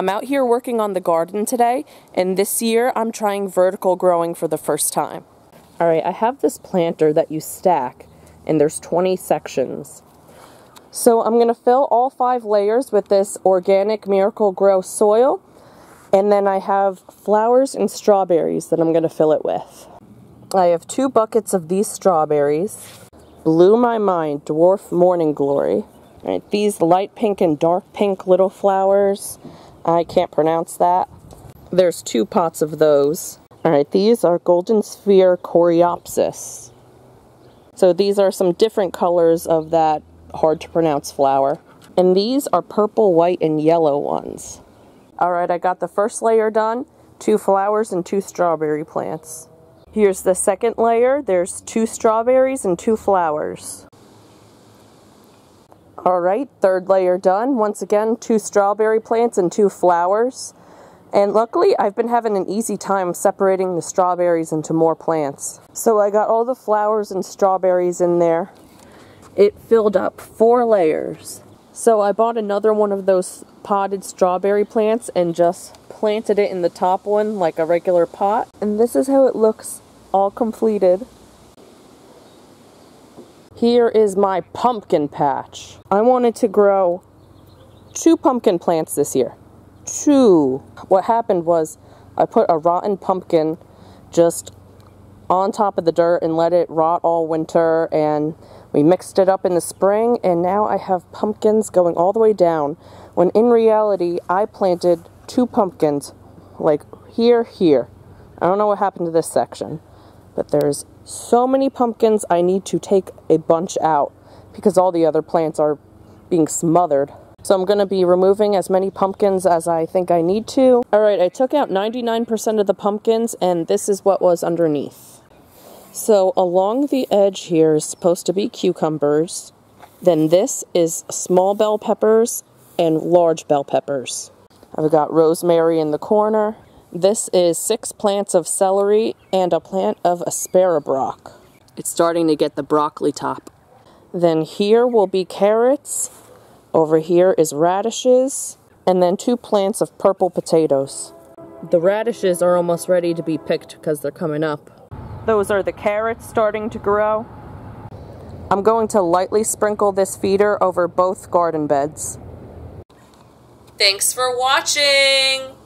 I'm out here working on the garden today, and this year I'm trying vertical growing for the first time. Alright, I have this planter that you stack, and there's 20 sections. So I'm going to fill all five layers with this organic Miracle-Gro soil, and then I have flowers and strawberries that I'm going to fill it with. I have two buckets of these strawberries. Blue My Mind, Dwarf Morning Glory. Right, these light pink and dark pink little flowers. I can't pronounce that. There's two pots of those. Alright, these are Golden Sphere Coreopsis. So these are some different colors of that hard to pronounce flower. And these are purple, white, and yellow ones. Alright, I got the first layer done. Two flowers and two strawberry plants. Here's the second layer. There's two strawberries and two flowers. Alright, third layer done. Once again, two strawberry plants and two flowers. And luckily, I've been having an easy time separating the strawberries into more plants. So I got all the flowers and strawberries in there. It filled up four layers. So I bought another one of those potted strawberry plants and just planted it in the top one like a regular pot. And this is how it looks all completed. Here is my pumpkin patch. I wanted to grow two pumpkin plants this year. Two. What happened was I put a rotten pumpkin just on top of the dirt and let it rot all winter and we mixed it up in the spring and now I have pumpkins going all the way down when in reality I planted two pumpkins like here, here. I don't know what happened to this section but there's so many pumpkins I need to take a bunch out because all the other plants are being smothered. So I'm going to be removing as many pumpkins as I think I need to. Alright, I took out 99% of the pumpkins and this is what was underneath. So along the edge here is supposed to be cucumbers. Then this is small bell peppers and large bell peppers. I've got rosemary in the corner. This is six plants of celery and a plant of asparabrock. It's starting to get the broccoli top. Then here will be carrots. Over here is radishes. And then two plants of purple potatoes. The radishes are almost ready to be picked because they're coming up. Those are the carrots starting to grow. I'm going to lightly sprinkle this feeder over both garden beds. Thanks for watching!